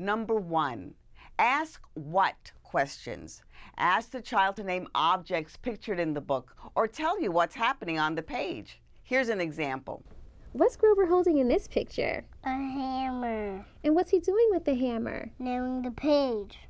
Number one, ask what questions. Ask the child to name objects pictured in the book or tell you what's happening on the page. Here's an example. What's Grover holding in this picture? A hammer. And what's he doing with the hammer? Nailing the page.